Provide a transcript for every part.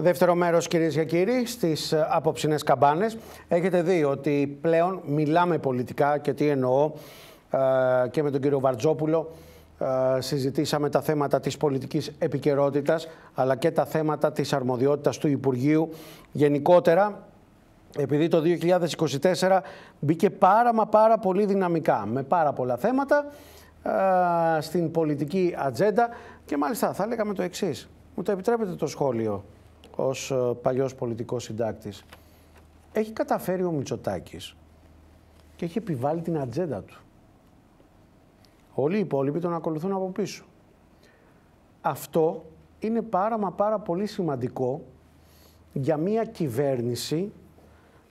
Δεύτερο μέρος κυρίες και κύριοι στις ε, απόψινες καμπάνες. Έχετε δει ότι πλέον μιλάμε πολιτικά και τι εννοώ ε, και με τον κύριο Βαρτζόπουλο ε, συζητήσαμε τα θέματα της πολιτικής επικαιρότητας, αλλά και τα θέματα της αρμοδιότητας του Υπουργείου γενικότερα επειδή το 2024 μπήκε πάρα μα πάρα πολύ δυναμικά με πάρα πολλά θέματα στην πολιτική ατζέντα και μάλιστα θα λέγαμε το εξής. Μου το επιτρέπετε το σχόλιο; Ως ε, παλιός πολιτικός συντάκτης. Έχει καταφέρει ο Μητσοτάκης και έχει επιβάλει την ατζέντα του. Όλοι οι υπόλοιποι τον ακολουθούν από πίσω. Αυτό είναι πάρα μα πάρα πολύ σημαντικό για μια κυβέρνηση,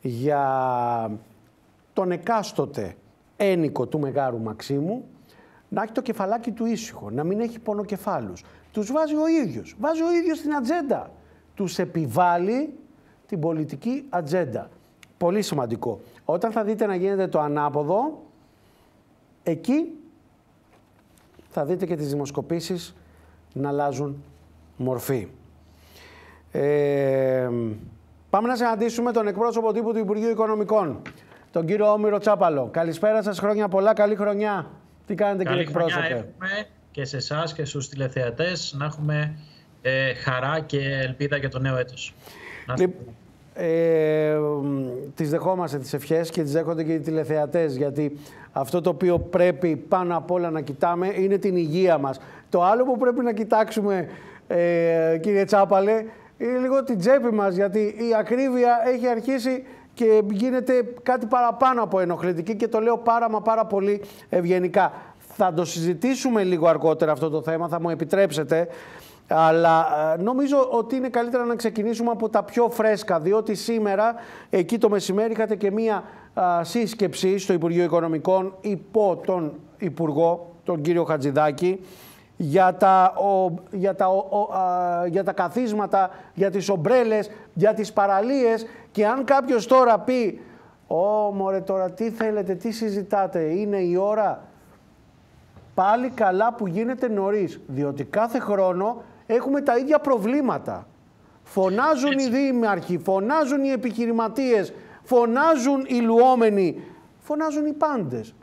για τον εκάστοτε ένικο του Μεγάρου Μαξίμου, να έχει το κεφαλάκι του ήσυχο, να μην έχει πονοκεφάλους. Τους βάζει ο ίδιος. Βάζει ο ίδιος την ατζέντα τους επιβάλλει την πολιτική ατζέντα. Πολύ σημαντικό. Όταν θα δείτε να γίνεται το ανάποδο, εκεί θα δείτε και τις δημοσκοπήσεις να αλλάζουν μορφή. Ε, πάμε να συναντήσουμε τον εκπρόσωπο τύπου του Υπουργείου Οικονομικών, τον κύριο Όμηρο Τσάπαλο. Καλησπέρα σας, χρόνια πολλά, καλή χρονιά. Τι κάνετε καλή κύριε εκπρόσωπε; Έχουμε και σε εσάς και στους τηλεθεατές να έχουμε ε, χαρά και ελπίδα για το νέο έτος. Ε, τις δεχόμαστε τις ευχές και τις δέχονται και οι τηλεθεατές γιατί αυτό το οποίο πρέπει πάνω απ' όλα να κοιτάμε είναι την υγεία μας. Το άλλο που πρέπει να κοιτάξουμε ε, κύριε Τσάπαλε είναι λίγο την τσέπη μας γιατί η ακρίβεια έχει αρχίσει και γίνεται κάτι παραπάνω από ενοχλητική και το λέω πάρα μα πάρα πολύ ευγενικά. Θα το συζητήσουμε λίγο αργότερα αυτό το θέμα, θα μου επιτρέψετε. Αλλά ε, νομίζω ότι είναι καλύτερα να ξεκινήσουμε από τα πιο φρέσκα, διότι σήμερα, εκεί το μεσημέρι, είχατε και μία σύσκεψη στο Υπουργείο Οικονομικών υπό τον Υπουργό, τον κύριο Χατζηδάκη, για τα, για, τα, για τα καθίσματα, για τις ομπρέλες, για τις παραλίες. Και αν κάποιος τώρα πει «Ω μωρέ τώρα τι θέλετε, τι συζητάτε, είναι η ώρα» πάλι καλά που γίνεται νωρίς, διότι κάθε χρόνο έχουμε τα ίδια προβλήματα. Φωνάζουν οι δήμαρχοι, φωνάζουν οι επιχειρηματίες, φωνάζουν οι λουόμενοι, φωνάζουν οι πάντες.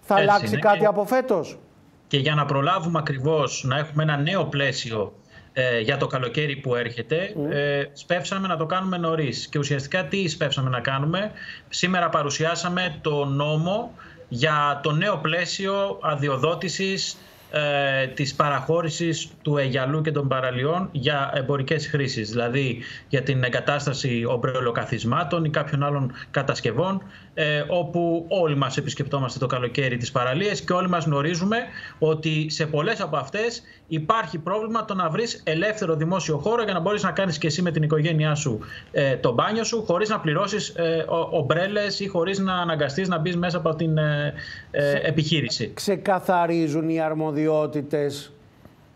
Θα αλλάξει κάτι από φέτος; Και για να προλάβουμε ακριβώς να έχουμε ένα νέο πλαίσιο ε, για το καλοκαίρι που έρχεται, ε, σπεύσαμε να το κάνουμε νωρίς. Και ουσιαστικά τι σπεύσαμε να κάνουμε; Σήμερα παρουσιάσαμε το νόμο για το νέο πλαίσιο αδειοδότησης ε, της παραχώρησης του αιγιαλού και των παραλιών για εμπορικές χρήσεις, δηλαδή για την εγκατάσταση ομπρελοκαθισμάτων ή κάποιων άλλων κατασκευών, ε, όπου όλοι μας επισκεπτόμαστε το καλοκαίρι τις παραλίες και όλοι μας γνωρίζουμε ότι σε πολλές από αυτές υπάρχει πρόβλημα το να βρεις ελεύθερο δημόσιο χώρο για να μπορείς να κάνεις και εσύ με την οικογένειά σου ε, το μπάνιο σου χωρίς να πληρώσεις ε, ομπρέλες ή χωρίς να αναγκαστείς να μπεις μέσα από την ε, ε, επιχείρηση. Ξεκαθαρίζουν οι αρμοδιότητες,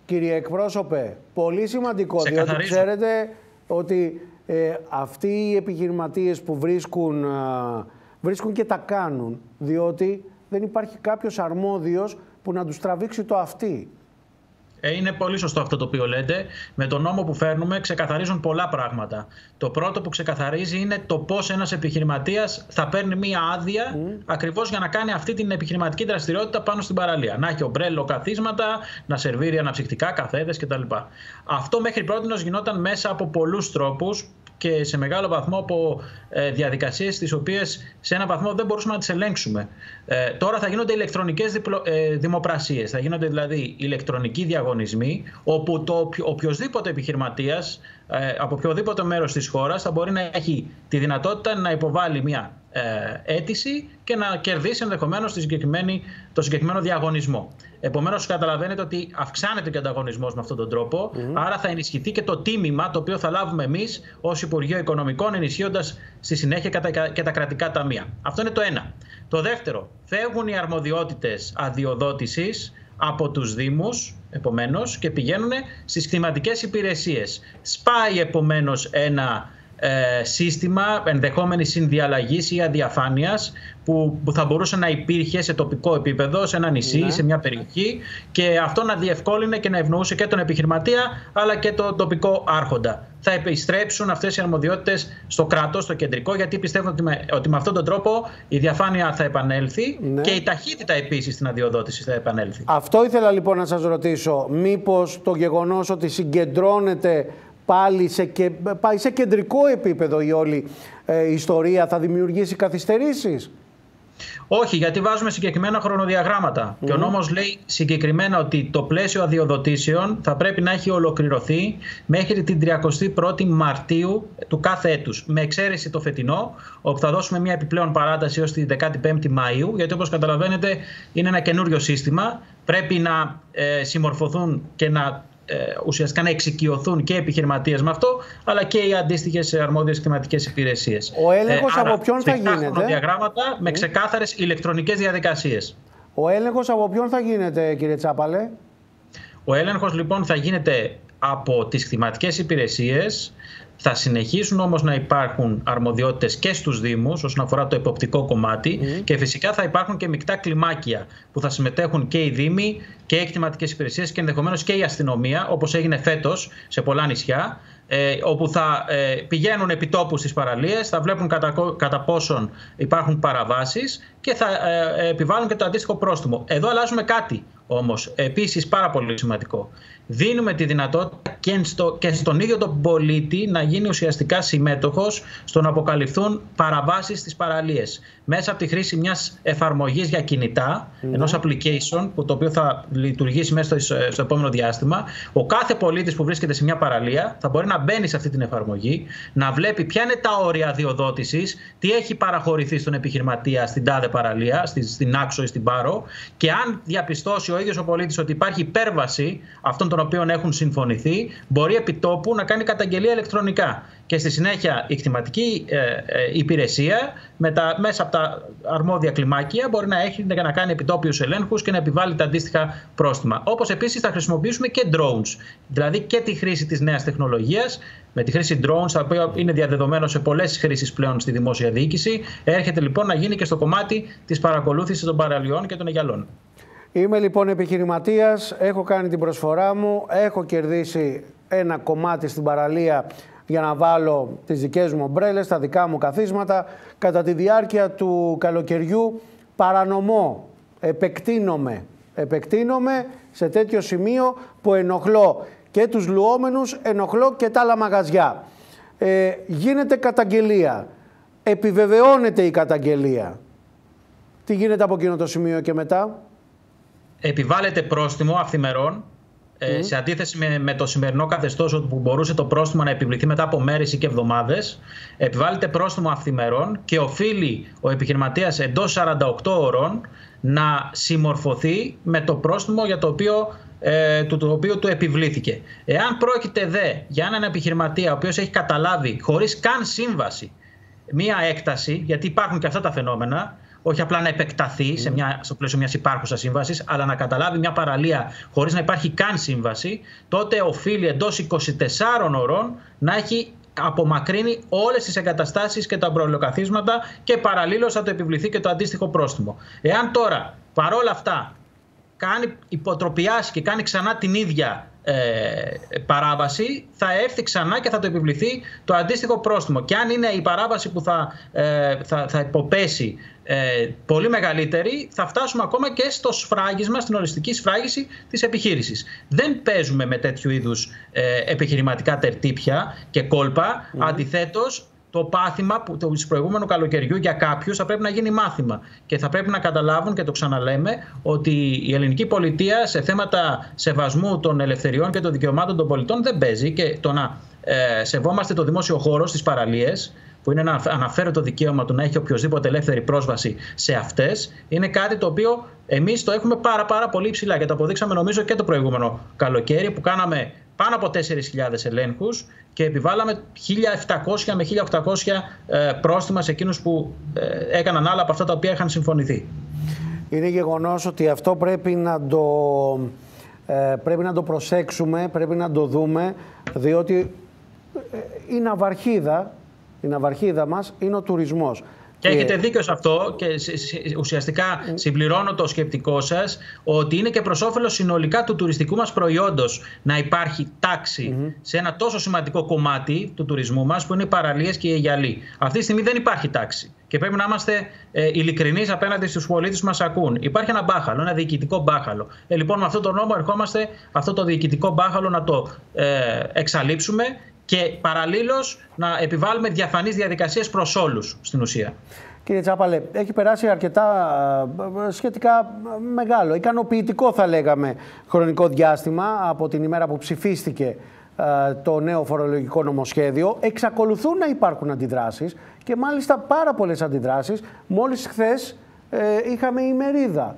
κύριε εκπρόσωπε. Πολύ σημαντικό, διότι ξέρετε ότι αυτοί οι επιχειρηματίες που βρίσκουν βρίσκουν και τα κάνουν, διότι δεν υπάρχει κάποιος αρμόδιος που να τους τραβήξει το αυτί. Ε, είναι πολύ σωστό αυτό το οποίο λέτε. Με τον νόμο που φέρνουμε ξεκαθαρίζουν πολλά πράγματα. Το πρώτο που ξεκαθαρίζει είναι το πώς ένας επιχειρηματίας θα παίρνει μία άδεια mm. ακριβώς για να κάνει αυτή την επιχειρηματική δραστηριότητα πάνω στην παραλία. Να έχει ομπρέλο καθίσματα, να σερβίρει αναψυκτικά, καθέδε κτλ. Αυτό μέχρι πρώτη γινόταν μέσα από πολλούς τρόπους και σε μεγάλο βαθμό από ε, διαδικασίες τις οποίες σε ένα βαθμό δεν μπορούσαμε να τις ελέγξουμε. Ε, τώρα θα γίνονται ηλεκτρονικές διπλο, ε, δημοπρασίες, θα γίνονται δηλαδή ηλεκτρονικοί διαγωνισμοί όπου το οποιοδήποτε επιχειρηματίας ε, από οποιοδήποτε μέρος της χώρας θα μπορεί να έχει τη δυνατότητα να υποβάλει μια ε, αίτηση και να κερδίσει ενδεχομένως το συγκεκριμένο διαγωνισμό. Επομένως καταλαβαίνετε ότι αυξάνεται και ο ανταγωνισμός με αυτόν τον τρόπο, άρα θα ενισχυθεί και το τίμημα το οποίο θα λάβουμε εμείς ως Υπουργείο Οικονομικών ενισχύοντας στη συνέχεια και τα κρατικά ταμεία. Αυτό είναι το ένα. Το δεύτερο, φεύγουν οι αρμοδιότητες αδειοδότησης από τους Δήμους, επομένως, και πηγαίνουν στις κλιματικές υπηρεσίες. Σπάει επομένως ένα ε, σύστημα ενδεχόμενη συνδιαλλαγής ή αδιαφάνειας που, που θα μπορούσε να υπήρχε σε τοπικό επίπεδο, σε ένα νησί, ναι. σε μια περιοχή και αυτό να διευκόλυνε και να ευνοούσε και τον επιχειρηματία αλλά και τον τοπικό άρχοντα. θα επιστρέψουν αυτές οι αρμοδιότητες στο κράτος, στο κεντρικό, γιατί πιστεύουν ότι με, ότι με αυτόν τον τρόπο η διαφάνεια θα επανέλθει ναι. και η ταχύτητα επίσης στην αδειοδότηση θα επανέλθει. Αυτό ήθελα λοιπόν να σας ρωτήσω. Μήπως το γεγονός ότι συγκεντρώνεται πάλι σε, και, πάει σε κεντρικό επίπεδο η όλη ε, ιστορία θα δημιουργήσει καθυστερήσεις; Όχι, γιατί βάζουμε συγκεκριμένα χρονοδιαγράμματα. Και ο νόμος λέει συγκεκριμένα ότι το πλαίσιο αδειοδοτήσεων θα πρέπει να έχει ολοκληρωθεί μέχρι την 31η Μαρτίου του κάθε έτους. Με εξαίρεση το φετινό, όπου θα δώσουμε μια επιπλέον παράταση ως την 15η Μαΐου, γιατί όπως καταλαβαίνετε είναι ένα καινούριο σύστημα. Πρέπει να ε, συμμορφωθούν και να ε, ουσιαστικά να εξοικειωθούν και οι επιχειρηματίες με αυτό, αλλά και οι αντίστοιχες αρμόδιες κλιματικέ υπηρεσίες. Ο έλεγχος ε, από ποιον θα γίνεται; διαγράμματα με ξεκάθαρες ηλεκτρονικές διαδικασίες. Ο έλεγχος από ποιον θα γίνεται, κύριε Τσάπαλε; Ο έλεγχος λοιπόν θα γίνεται από τις κτηματικές υπηρεσίες, θα συνεχίσουν όμως να υπάρχουν αρμοδιότητες και στους Δήμους όσον αφορά το εποπτικό κομμάτι και φυσικά θα υπάρχουν και μεικτά κλιμάκια που θα συμμετέχουν και οι Δήμοι και οι εκτιματικές υπηρεσίες και ενδεχομένως και η αστυνομία όπως έγινε φέτος σε πολλά νησιά ε, όπου θα ε, πηγαίνουν επιτόπου στις παραλίες, θα βλέπουν κατά, κατά πόσον υπάρχουν παραβάσεις και θα ε, επιβάλλουν και το αντίστοιχο πρόστιμο. Εδώ αλλάζουμε κάτι όμως, επίσης πάρα πολύ σημαντικό δίνουμε τη δυνατότητα και, στο, και στον ίδιο τον πολίτη να γίνει ουσιαστικά συμμέτοχος στο να αποκαλυφθούν παραβάσεις στις παραλίες. Μέσα από τη χρήση μιας εφαρμογής για κινητά, mm. ενός application, που το οποίο θα λειτουργήσει μέσα στο, στο επόμενο διάστημα, ο κάθε πολίτης που βρίσκεται σε μια παραλία θα μπορεί να μπαίνει σε αυτή την εφαρμογή, να βλέπει ποια είναι τα όρια διοδότησης, τι έχει παραχωρηθεί στον επιχειρηματία στην τάδε παραλία, στην Άξο ή στην Πάρο, και αν διαπιστώσει ο ίδιος ο πολίτης ότι υπάρχει υπέρβαση αυτών των των οποίων έχουν συμφωνηθεί, μπορεί επιτόπου να κάνει καταγγελία ηλεκτρονικά. Και στη συνέχεια η κτηματική ε, ε, υπηρεσία με τα, μέσα από τα αρμόδια κλιμάκια μπορεί να έχει να κάνει επιτόπιους ελέγχους και να επιβάλλει τα αντίστοιχα πρόστιμα. Όπως επίσης θα χρησιμοποιήσουμε και drones, δηλαδή και τη χρήση της νέας τεχνολογίας. Με τη χρήση drones, τα οποία είναι διαδεδομένο σε πολλές χρήσεις πλέον στη δημόσια διοίκηση, έρχεται λοιπόν να γίνει και στο κομμάτι της παρακολούθησης των παραλιών και των αιγιαλών. Είμαι λοιπόν επιχειρηματίας, έχω κάνει την προσφορά μου, έχω κερδίσει ένα κομμάτι στην παραλία για να βάλω τις δικές μου ομπρέλες, τα δικά μου καθίσματα. Κατά τη διάρκεια του καλοκαιριού παρανομώ, επεκτείνομαι, επεκτείνομαι σε τέτοιο σημείο που ενοχλώ και τους λουόμενους, ενοχλώ και τα άλλα μαγαζιά. Ε, γίνεται καταγγελία, επιβεβαιώνεται η καταγγελία. Τι γίνεται από εκείνο το σημείο και μετά; Επιβάλλεται πρόστιμο αυθημερών ε, σε αντίθεση με, με το σημερινό καθεστώς που μπορούσε το πρόστιμο να επιβληθεί μετά από μέρες ή και εβδομάδες, επιβάλλεται πρόστιμο αυθημερών και οφείλει ο επιχειρηματίας εντός 48 ώρων να συμμορφωθεί με το πρόστιμο για το οποίο, ε, το, το οποίο του επιβλήθηκε. Εάν πρόκειται δε για έναν επιχειρηματία ο οποίος έχει καταλάβει χωρίς καν σύμβαση μία έκταση, γιατί υπάρχουν και αυτά τα φαινόμενα, όχι απλά να επεκταθεί σε μια, στο πλαίσιο μιας υπάρχουσας σύμβασης, αλλά να καταλάβει μια παραλία χωρίς να υπάρχει καν σύμβαση, τότε οφείλει εντός 24 ώρων να έχει απομακρύνει όλες τις εγκαταστάσεις και τα προλοκαθίσματα και παραλλήλως θα το επιβληθεί και το αντίστοιχο πρόστιμο. Εάν τώρα παρόλα αυτά κάνει υποτροπιάσει και κάνει ξανά την ίδια ε, παράβαση θα έρθει ξανά και θα το επιβληθεί το αντίστοιχο πρόστιμο. Και αν είναι η παράβαση που θα, ε, θα, θα υποπέσει ε, πολύ μεγαλύτερη, θα φτάσουμε ακόμα και στο σφράγισμα, στην οριστική σφράγιση της επιχείρησης. Δεν παίζουμε με τέτοιου είδους ε, επιχειρηματικά τερτύπια και κόλπα. Mm. Αντιθέτως, το πάθημα του προηγούμενου καλοκαιριού για κάποιους θα πρέπει να γίνει μάθημα. Και θα πρέπει να καταλάβουν και το ξαναλέμε ότι η ελληνική πολιτεία σε θέματα σεβασμού των ελευθεριών και των δικαιωμάτων των πολιτών δεν παίζει και το να ε, σεβόμαστε το δημόσιο χώρο στις παραλίες, που είναι να αναφέρει το δικαίωμα του να έχει οποιοδήποτε ελεύθερη πρόσβαση σε αυτές, είναι κάτι το οποίο εμείς το έχουμε πάρα, πάρα πολύ υψηλά. Και το αποδείξαμε νομίζω και το προηγούμενο καλοκαίρι που κάναμε πάνω από 4.000 ελέγχους και επιβάλαμε 1.700 με 1.800 ε, πρόστιμα σε εκείνους που ε, έκαναν άλλα από αυτά τα οποία είχαν συμφωνηθεί. Είναι γεγονός ότι αυτό πρέπει να το, ε, πρέπει να το προσέξουμε, πρέπει να το δούμε, διότι η ναυαρχίδα, η ναυαρχίδα μας είναι ο τουρισμός. Και έχετε δίκιο σε αυτό και ουσιαστικά συμπληρώνω το σκεπτικό σας ότι είναι και προς όφελος συνολικά του τουριστικού μας προϊόντος να υπάρχει τάξη σε ένα τόσο σημαντικό κομμάτι του τουρισμού μας που είναι οι παραλίες και οι αιγιαλοί. Αυτή τη στιγμή δεν υπάρχει τάξη. Και πρέπει να είμαστε ε, ειλικρινείς απέναντι στους πολίτες που μας ακούν. Υπάρχει ένα μπάχαλο, ένα διοικητικό μπάχαλο. Ε, λοιπόν, με αυτόν τον νόμο ερχόμαστε αυτό το διοικητικό μπάχαλο να το ε, εξαλείψουμε και παραλλήλως να επιβάλλουμε διαφανείς διαδικασίες προς όλους στην ουσία. Κύριε Τσάπαλε, έχει περάσει αρκετά σχετικά μεγάλο, ικανοποιητικό θα λέγαμε χρονικό διάστημα από την ημέρα που ψηφίστηκε το νέο φορολογικό νομοσχέδιο. Εξακολουθούν να υπάρχουν αντιδράσεις και μάλιστα πάρα πολλές αντιδράσεις. Μόλις χθες ε, είχαμε ημερίδα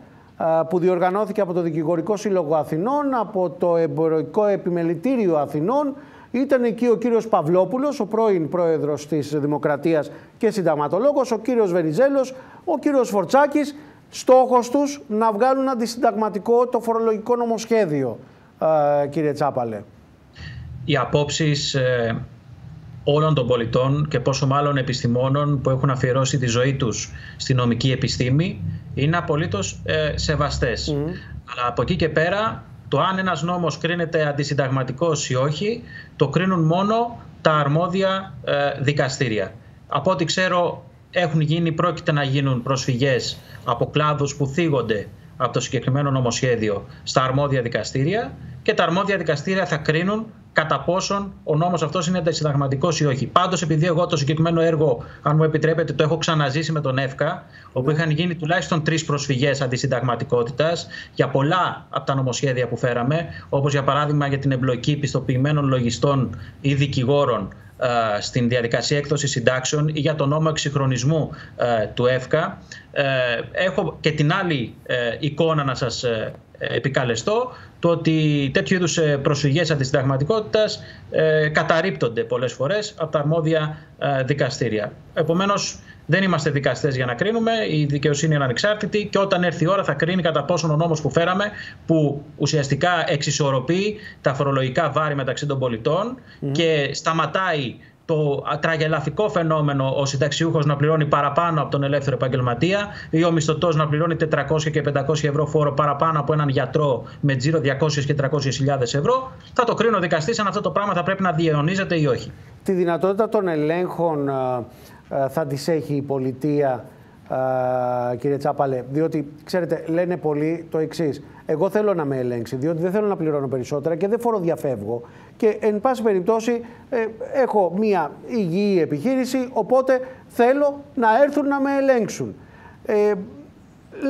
που διοργανώθηκε από το Δικηγορικό Σύλλογο Αθηνών, από το Εμπορικό Επιμελητήριο Αθηνών, ήταν εκεί ο κύριος Παυλόπουλος, ο πρώην πρόεδρος της Δημοκρατίας και συνταγματολόγος, ο κύριος Βεριζέλος, ο κύριος Φορτσάκης. Στόχος τους να βγάλουν αντισυνταγματικό το φορολογικό νομοσχέδιο, κύριε Τσάπαλε. Οι απόψεις ε, όλων των πολιτών και πόσο μάλλον επιστημόνων που έχουν αφιερώσει τη ζωή τους στη νομική επιστήμη είναι απολύτως ε, σεβαστές. Αλλά από εκεί και πέρα το αν ένας νόμος κρίνεται αντισυνταγματικός ή όχι, το κρίνουν μόνο τα αρμόδια ε, δικαστήρια. Από ό,τι ξέρω έχουν γίνει, πρόκειται να γίνουν προσφυγές από κλάδους που θίγονται από το συγκεκριμένο νομοσχέδιο στα αρμόδια δικαστήρια και τα αρμόδια δικαστήρια θα κρίνουν κατά πόσον ο νόμος αυτός είναι αντισυνταγματικός ή όχι. Πάντως, επειδή εγώ το συγκεκριμένο έργο, αν μου επιτρέπετε, το έχω ξαναζήσει με τον ΕΦΚΑ, όπου είχαν γίνει τουλάχιστον τρεις προσφυγές αντισυνταγματικότητας για πολλά από τα νομοσχέδια που φέραμε, όπως για παράδειγμα για την εμπλοκή πιστοποιημένων λογιστών ή δικηγόρων ε, στην διαδικασία έκδοσης συντάξεων ή για τον νόμο εξυγχρονισμού ε, του ΕΦΚΑ. Ε, έχω και την άλλη εικόνα να σας επικαλεστώ το ότι τέτοιου είδους προσφυγές αντισυνταγματικότητας καταρρύπτονται πολλές φορές από τα αρμόδια δικαστήρια. Επομένως δεν είμαστε δικαστές για να κρίνουμε. Η δικαιοσύνη είναι ανεξάρτητη και όταν έρθει η ώρα θα κρίνει κατά πόσον ο νόμος που φέραμε, που ουσιαστικά εξισορροπεί τα φορολογικά βάρη μεταξύ των πολιτών και σταματάει το τραγελαφικό φαινόμενο ο συνταξιούχος να πληρώνει παραπάνω από τον ελεύθερο επαγγελματία ή ο μισθωτός να πληρώνει 400 και 500 ευρώ φόρο παραπάνω από έναν γιατρό με τζίρο 200 και 300 χιλιάδες ευρώ, θα το κρίνει ο δικαστής αν αυτό το πράγμα θα πρέπει να διαιωνίζεται ή όχι. Τη δυνατότητα των ελέγχων ε, θα τις έχει η πολιτεία, ε, κύριε Τσάπαλε. Διότι, ξέρετε, λένε πολλοί το εξής. Εγώ θέλω να με ελέγξει, διότι δεν θέλω να πληρώνω περισσότερα και δεν φοροδιαφεύγω. Και, εν πάση περιπτώσει, ε, έχω μία υγιή επιχείρηση, οπότε θέλω να έρθουν να με ελέγξουν. Ε,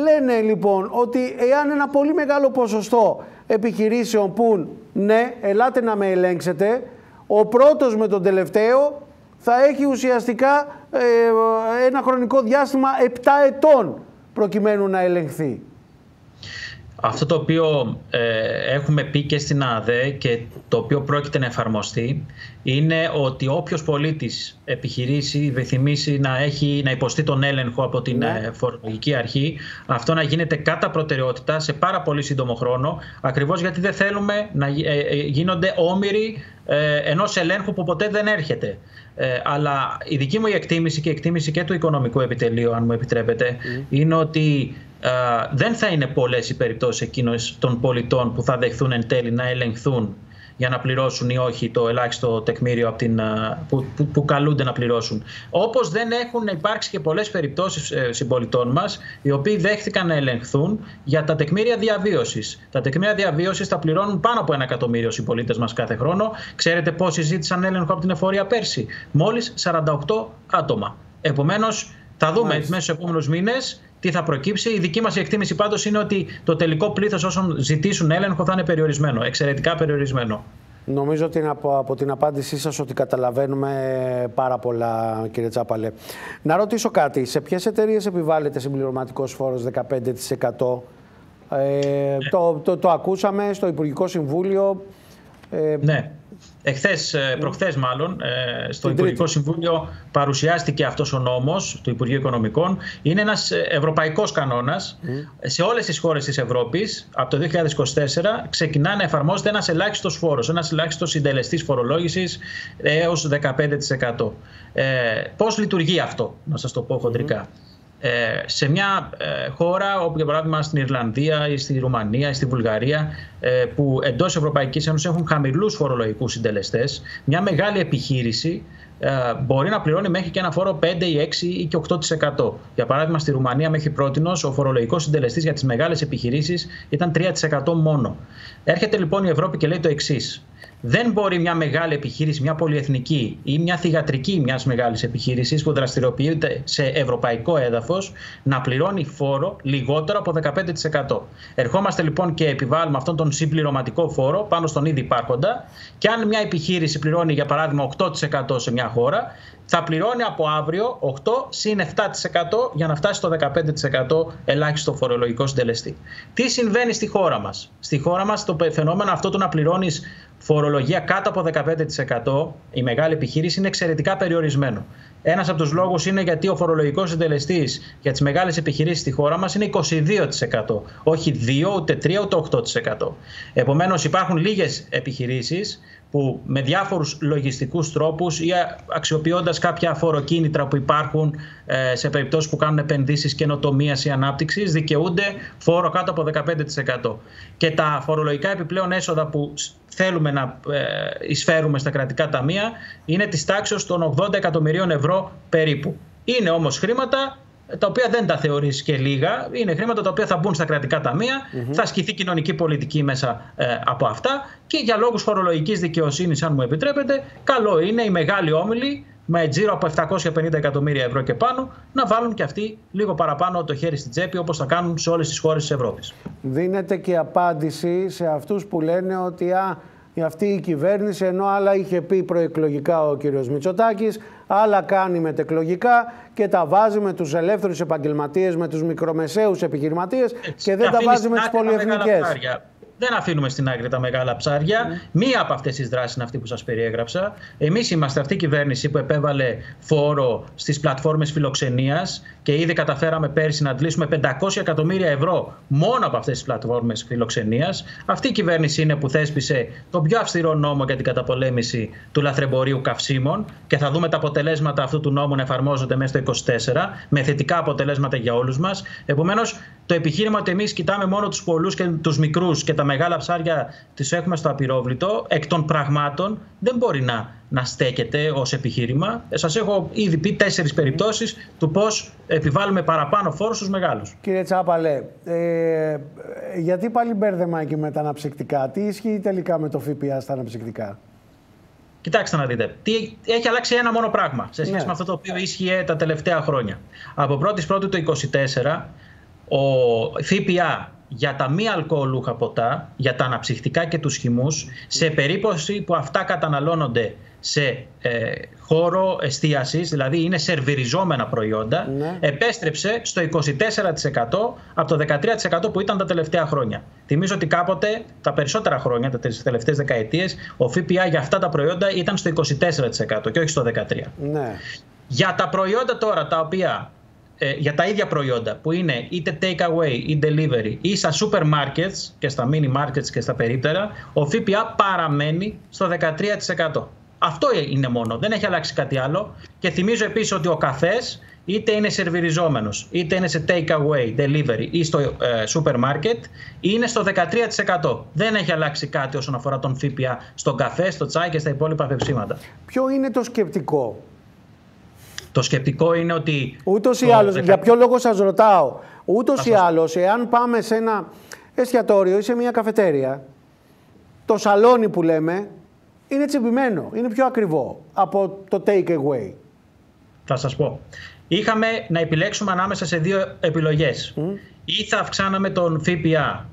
λένε λοιπόν ότι εάν ένα πολύ μεγάλο ποσοστό επιχειρήσεων πούν ναι, ελάτε να με ελέγξετε, ο πρώτος με τον τελευταίο θα έχει ουσιαστικά ε, ένα χρονικό διάστημα 7 ετών προκειμένου να ελεγχθεί. Αυτό το οποίο ε, έχουμε πει και στην ΑΔΕ και το οποίο πρόκειται να εφαρμοστεί είναι ότι όποιος πολίτης επιχειρήσει, επιθυμήσει να, έχει, να υποστεί τον έλεγχο από την ναι. Ε, φορολογική αρχή, αυτό να γίνεται κατά προτεραιότητα σε πάρα πολύ σύντομο χρόνο, ακριβώς γιατί δεν θέλουμε να γίνονται όμοιροι ενός ελέγχου που ποτέ δεν έρχεται. Ε, αλλά η δική μου εκτίμηση και η εκτίμηση και του οικονομικού επιτελείου, αν μου επιτρέπετε, είναι ότι ε, δεν θα είναι πολλές οι περιπτώσεις εκείνες των πολιτών που θα δεχθούν εν τέλει να ελεγχθούν για να πληρώσουν ή όχι το ελάχιστο τεκμήριο από την, που, που, που, καλούνται να πληρώσουν. Όπως δεν έχουν υπάρξει και πολλές περιπτώσεις ε, συμπολιτών μας οι οποίοι δέχτηκαν να ελεγχθούν για τα τεκμήρια διαβίωσης. Τα τεκμήρια διαβίωσης τα πληρώνουν πάνω από ένα εκατομμύριο συμπολίτες μας κάθε χρόνο. Ξέρετε πόσοι ζήτησαν έλεγχο από την εφορία πέρσι; Μόλις 48 άτομα. Επομένως θα δούμε μέσα στους επόμενους μήνες τι θα προκύψει. Η δική μας εκτίμηση πάντως είναι ότι το τελικό πλήθος όσων ζητήσουν έλεγχο θα είναι περιορισμένο, εξαιρετικά περιορισμένο. Νομίζω ότι από, από την απάντησή σας ότι καταλαβαίνουμε πάρα πολλά κύριε Τσάπαλε. Να ρωτήσω κάτι, σε ποιες εταιρείες επιβάλλεται συμπληρωματικός φόρος 15%? Ε, το, το, το, ακούσαμε στο Υπουργικό Συμβούλιο. Ε, ναι. Εχθές, ε, προχθές μάλλον, ε, στο Υπουργικό Συμβούλιο παρουσιάστηκε αυτός ο νόμος του Υπουργείου Οικονομικών. Είναι ένας ε, ευρωπαϊκός κανόνας. Σε όλες τις χώρες της Ευρώπης, από το 2024, ξεκινά να εφαρμόζεται ένας ελάχιστος φόρος, ένας ελάχιστος συντελεστής φορολόγησης έως 15%. Ε, Πώς λειτουργεί αυτό, να σας το πω χοντρικά. Ε, σε μια ε, χώρα όπου για παράδειγμα στην Ιρλανδία ή στη Ρουμανία ή στη Βουλγαρία ε, που εντός Ευρωπαϊκής Ένωσης έχουν χαμηλούς φορολογικούς συντελεστές μια μεγάλη επιχείρηση ε, μπορεί να πληρώνει μέχρι και ένα φόρο 5 ή 6 ή και 8%. Για παράδειγμα, στη Ρουμανία μέχρι πρώτη ο φορολογικός συντελεστής για τις μεγάλες επιχειρήσεις ήταν 3% μόνο. Έρχεται λοιπόν η Ευρώπη και λέει το εξής. Δεν μπορεί μια μεγάλη επιχείρηση, μια πολυεθνική ή μια θηγατρική μιας μεγάλης επιχείρησης που δραστηριοποιείται σε ευρωπαϊκό έδαφος να πληρώνει φόρο λιγότερο από 15%. Ερχόμαστε λοιπόν και επιβάλλουμε αυτόν τον συμπληρωματικό φόρο πάνω στον ήδη υπάρχοντα και αν μια επιχείρηση πληρώνει για παράδειγμα 8% σε μια χώρα, θα πληρώνει από αύριο 8 συν 7% για να φτάσει στο 15% ελάχιστο φορολογικό συντελεστή. Τι συμβαίνει στη χώρα μας; Στη χώρα μας το φαινόμενο αυτό του να πληρώνεις φορολογία κάτω από 15% η μεγάλη επιχείρηση είναι εξαιρετικά περιορισμένο. Ένας από τους λόγους είναι γιατί ο φορολογικός συντελεστής για τις μεγάλες επιχειρήσεις στη χώρα μας είναι 22%. Όχι 2, ούτε 3, ούτε 8%. Επομένως, υπάρχουν λίγες επιχειρήσεις που με διάφορους λογιστικούς τρόπους ή αξιοποιώντας κάποια φοροκίνητρα που υπάρχουν ε, σε περιπτώσεις που κάνουν επενδύσεις καινοτομίας ή ανάπτυξης δικαιούνται φόρο κάτω από 15%. Και τα φορολογικά επιπλέον έσοδα που θέλουμε να ε, εισφέρουμε στα κρατικά ταμεία είναι της τάξης των 80 εκατομμυρίων ευρώ περίπου. Είναι όμως χρήματα τα οποία δεν τα θεωρείς και λίγα. Είναι χρήματα τα οποία θα μπουν στα κρατικά θα ασκηθεί κοινωνική πολιτική μέσα ε, από αυτά και για λόγους φορολογικής δικαιοσύνης, αν μου επιτρέπετε, καλό είναι οι μεγάλοι όμιλοι με τζίρο από 750 εκατομμύρια ευρώ και πάνω να βάλουν και αυτοί λίγο παραπάνω το χέρι στην τσέπη όπως θα κάνουν σε όλες τις χώρες της Ευρώπης. Δίνεται και απάντηση σε αυτούς που λένε ότι α, αυτή η κυβέρνηση ενώ άλλα είχε πει προεκλογικά ο κύριος Μητσοτάκης άλλα κάνει μετεκλογικά και τα βάζει με τους ελεύθερους επαγγελματίες, με τους μικρομεσαίους επιχειρηματίες και δεν τα βάζει με τις πολυεθνικές δεν αφήνουμε στην άκρη τα μεγάλα ψάρια. Ναι. Μία από αυτές τις δράσεις είναι αυτή που σας περιέγραψα. Εμείς είμαστε αυτή η κυβέρνηση που επέβαλε φόρο στις πλατφόρμες φιλοξενίας και ήδη καταφέραμε πέρσι να αντλήσουμε 500 εκατομμύρια ευρώ μόνο από αυτές τις πλατφόρμες φιλοξενίας. Αυτή η κυβέρνηση είναι που θέσπισε τον πιο αυστηρό νόμο για την καταπολέμηση του λαθρεμπορίου καυσίμων και θα δούμε τα αποτελέσματα αυτού του νόμου να εφαρμόζονται μέσα στο 2024 με θετικά αποτελέσματα για όλους μας. Επομένως, το επιχείρημα ότι εμείς κοιτάμε μόνο τους πολλούς και τους μικρούς και τα μεγάλα ψάρια τις έχουμε στο απειρόβλητο, εκ των πραγμάτων δεν μπορεί να, να στέκεται ως επιχείρημα. Ε, Σας έχω ήδη πει τέσσερις περιπτώσεις του πώς επιβάλλουμε παραπάνω φόρους στους μεγάλους. Κύριε Τσάπαλε, ε, γιατί πάλι μπέρδεμα εκεί με τα αναψυκτικά, τι ισχύει τελικά με το ΦΠΑ στα αναψυκτικά; Κοιτάξτε να δείτε. Τι, έχει αλλάξει ένα μόνο πράγμα σε σχέση ναι. με αυτό το οποίο ίσχυε τα τελευταία χρόνια. Από 1η Πρώτη του 2024, ο ΦΠΑ για τα μη αλκοολούχα ποτά, για τα αναψυχτικά και τους χυμούς, σε περίπτωση που αυτά καταναλώνονται σε ε, χώρο εστίασης, δηλαδή είναι σερβιριζόμενα προϊόντα, ναι. επέστρεψε στο 24% από το 13% που ήταν τα τελευταία χρόνια. Θυμίζω ότι κάποτε, τα περισσότερα χρόνια, τα τελευταίες δεκαετίες, ο ΦΠΑ για αυτά τα προϊόντα ήταν στο 24% και όχι στο 13%. Ναι. Για τα προϊόντα τώρα τα οποία ε, για τα ίδια προϊόντα που είναι είτε take away ή delivery ή στα super markets και στα mini markets και στα περίπτερα, ο ΦΠΑ παραμένει στο 13%. Αυτό είναι μόνο, δεν έχει αλλάξει κάτι άλλο. Και θυμίζω επίσης ότι ο καφές είτε είναι σερβιριζόμενος, είτε είναι σε take away, delivery ή στο ε, super market, είναι στο 13%. Δεν έχει αλλάξει κάτι όσον αφορά τον ΦΠΑ στον καφέ, στο τσάι και στα υπόλοιπα πευσίματα. Ποιο είναι το σκεπτικό το σκεπτικό είναι ότι. Ούτως ή άλλως, για ποιο λόγο σας ρωτάω; Ούτως ή άλλως, εάν πάμε σε ένα εστιατόριο ή σε μια καφετέρια, το σαλόνι που λέμε είναι τσιμπημένο, είναι πιο ακριβό από το take away. Θα σας πω. Είχαμε να επιλέξουμε ανάμεσα σε δύο επιλογές. Ή θα αυξάναμε τον ΦΠΑ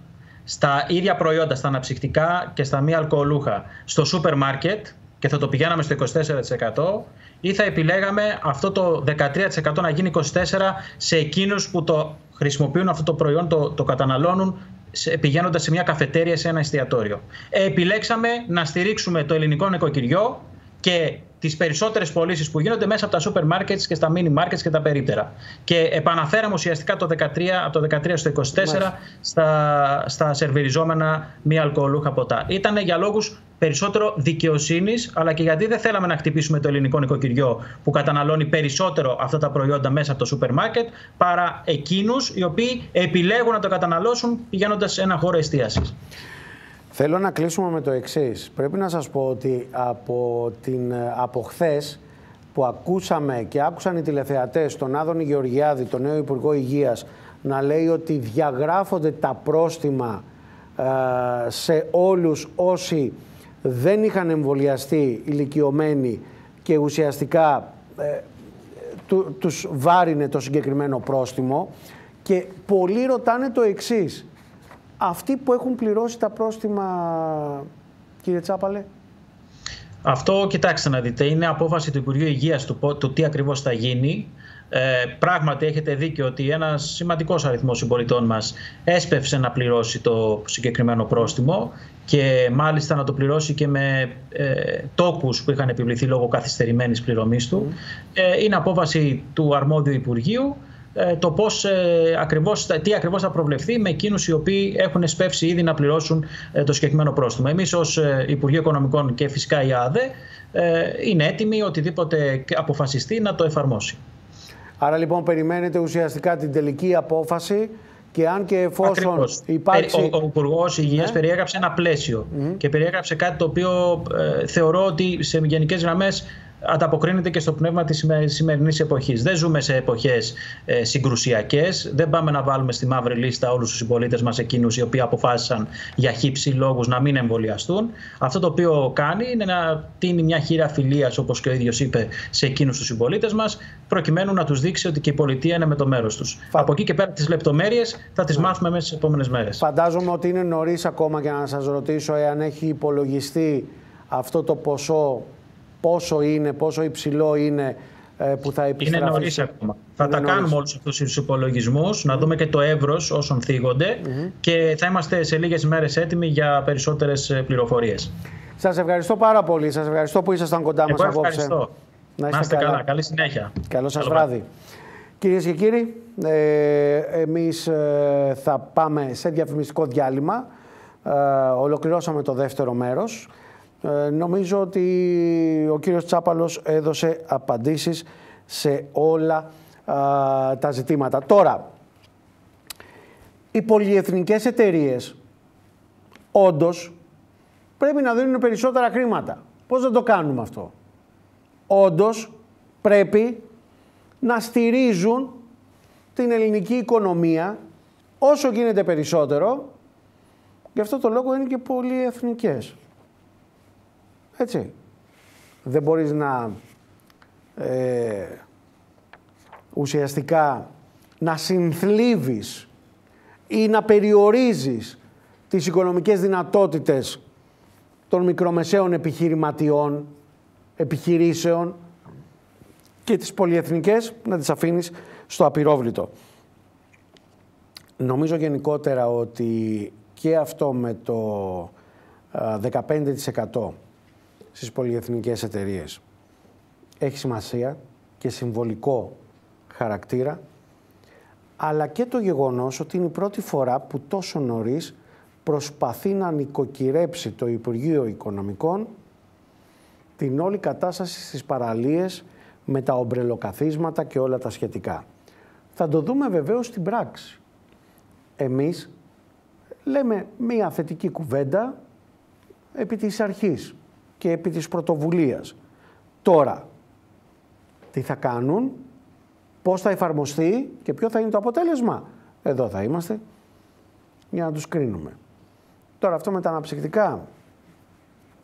στα ίδια προϊόντα, στα αναψυκτικά και στα μη αλκοολούχα, στο σούπερ μάρκετ και θα το πηγαίναμε στο 24% ή θα επιλέγαμε αυτό το 13% να γίνει 24% σε εκείνους που το χρησιμοποιούν αυτό το προϊόν, το, το καταναλώνουν πηγαίνοντας σε μια καφετέρια σε ένα εστιατόριο. Επιλέξαμε να στηρίξουμε το ελληνικό νοικοκυριό και τις περισσότερες πωλήσεις που γίνονται μέσα από τα σούπερ μάρκετς και στα mini markets και τα περίπτερα. Και επαναφέραμε ουσιαστικά το 13, από το 13 στο 24 στα, στα σερβιριζόμενα μη αλκοολούχα ποτά. Ήταν για λόγους περισσότερο δικαιοσύνης, αλλά και γιατί δεν θέλαμε να χτυπήσουμε το ελληνικό νοικοκυριό που καταναλώνει περισσότερο αυτά τα προϊόντα μέσα από το σούπερ μάρκετ, παρά εκείνους οι οποίοι επιλέγουν να το καταναλώσουν πηγαίνοντας σε ένα χώρο εστίασης. Θέλω να κλείσουμε με το εξής. Πρέπει να σας πω ότι από, την, από χθες που ακούσαμε και άκουσαν οι τηλεθεατές τον Άδωνη Γεωργιάδη, τον νέο Υπουργό Υγείας, να λέει ότι διαγράφονται τα πρόστιμα ε, σε όλους όσοι δεν είχαν εμβολιαστεί ηλικιωμένοι και ουσιαστικά ε, του, τους βάρινε το συγκεκριμένο πρόστιμο και πολλοί ρωτάνε το εξής αυτοί που έχουν πληρώσει τα πρόστιμα, κύριε Τσάπαλε; Αυτό, κοιτάξτε να δείτε, είναι απόφαση του Υπουργείου Υγείας του, του τι ακριβώς θα γίνει. Ε, πράγματι έχετε δίκιο ότι ένας σημαντικός αριθμός συμπολιτών μας έσπευσε να πληρώσει το συγκεκριμένο πρόστιμο και μάλιστα να το πληρώσει και με ε, τόκους που είχαν επιβληθεί λόγω καθυστερημένης πληρωμής του. Ε, είναι απόφαση του αρμόδιου Υπουργείου ε, το πώς, ε, ακριβώς, τι ακριβώς θα προβλεφθεί με εκείνους οι οποίοι έχουν σπεύσει ήδη να πληρώσουν ε, το συγκεκριμένο πρόστιμο. Εμείς ως Υπουργείο Οικονομικών και φυσικά η ΑΔΕ είναι έτοιμοι οτιδήποτε αποφασιστεί να το εφαρμόσει. Άρα λοιπόν περιμένετε ουσιαστικά την τελική απόφαση και αν και εφόσον Ακριβώς. υπάρξει... Ο, ο Υπουργός Υγείας ναι. περιέγραψε ένα και περιέγραψε κάτι το οποίο θεωρώ ότι σε γενικές γραμμές ανταποκρίνεται και στο πνεύμα της σημερινής εποχής. Δεν ζούμε σε εποχές ε, συγκρουσιακές, δεν πάμε να βάλουμε στη μαύρη λίστα όλους τους συμπολίτες μας εκείνους οι οποίοι αποφάσισαν για χύψη λόγους να μην εμβολιαστούν. Αυτό το οποίο κάνει είναι να τίνει μια χείρα φιλίας, όπως και ο ίδιος είπε, σε εκείνους τους συμπολίτες μας, προκειμένου να τους δείξει ότι και η πολιτεία είναι με το μέρος τους. Από εκεί και πέρα τις λεπτομέρειες θα τις ναι. μάθουμε μέσα στις επόμενες μέρες. Φαντάζομαι ότι είναι νωρίς ακόμα για να σας ρωτήσω εάν έχει υπολογιστεί αυτό το ποσό πόσο είναι, πόσο υψηλό είναι ε, που θα επιστραφεί. Είναι νωρίς ακόμα. Θα τα κάνουμε όλους αυτούς τους υπολογισμούς, να δούμε και το εύρος όσων και θα είμαστε σε λίγες μέρες έτοιμοι για περισσότερες πληροφορίες. Σας ευχαριστώ πάρα πολύ. Σας ευχαριστώ που ήσασταν κοντά μας απόψε. Ευχαριστώ. Να είστε, καλά. καλά. Καλή συνέχεια. Καλό σας βράδυ. Κυρίες και κύριοι, ε, εμείς ε, θα πάμε σε διαφημιστικό διάλειμμα. Ε, ολοκληρώσαμε το δεύτερο μέρος. Ε, νομίζω ότι ο κύριος Τσάπαλος έδωσε απαντήσεις σε όλα τα ζητήματα. Τώρα, οι πολυεθνικές εταιρείες όντως πρέπει να δίνουν περισσότερα χρήματα. Πώς δεν το κάνουμε αυτό; Όντως πρέπει να στηρίζουν την ελληνική οικονομία όσο γίνεται περισσότερο. Γι' αυτό το λόγο είναι και πολυεθνικές. Έτσι. Δεν μπορείς να ε, ουσιαστικά να συνθλίβεις ή να περιορίζεις τις οικονομικές δυνατότητες των μικρομεσαίων επιχειρηματιών, επιχειρήσεων και τις πολυεθνικές να τις αφήνεις στο απειρόβλητο. Νομίζω γενικότερα ότι και αυτό με το 15% στις πολυεθνικές εταιρείες. Έχει σημασία και συμβολικό χαρακτήρα, αλλά και το γεγονός ότι είναι η πρώτη φορά που τόσο νωρίς προσπαθεί να νοικοκυρέψει το Υπουργείο Οικονομικών την όλη κατάσταση στις παραλίες με τα ομπρελοκαθίσματα και όλα τα σχετικά. Θα το δούμε βεβαίως στην πράξη. Εμείς λέμε μία θετική κουβέντα επί της αρχής και επί της πρωτοβουλίας. Τώρα, τι θα κάνουν, πώς θα εφαρμοστεί και ποιο θα είναι το αποτέλεσμα. Εδώ θα είμαστε για να τους κρίνουμε. Τώρα αυτό με τα αναψυκτικά,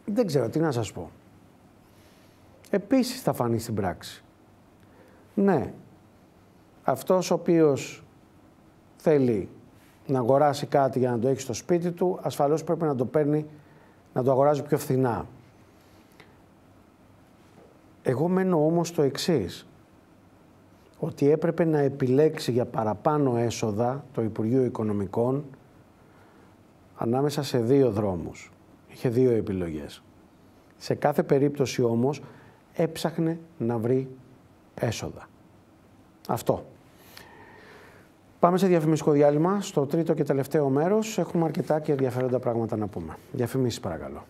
δεν ξέρω τι να σας πω. Επίσης θα φανεί στην πράξη. Ναι, αυτός ο οποίος θέλει να αγοράσει κάτι για να το έχει στο σπίτι του, ασφαλώς πρέπει να το παίρνει, να το αγοράζει πιο φθηνά. Εγώ μένω όμως το εξής, ότι έπρεπε να επιλέξει για παραπάνω έσοδα το Υπουργείο Οικονομικών ανάμεσα σε δύο δρόμους. Είχε δύο επιλογές. Σε κάθε περίπτωση όμως έψαχνε να βρει έσοδα. Αυτό. Πάμε σε διαφημιστικό διάλειμμα. Στο τρίτο και τελευταίο μέρος έχουμε αρκετά και ενδιαφέροντα πράγματα να πούμε. Διαφημίσεις παρακαλώ.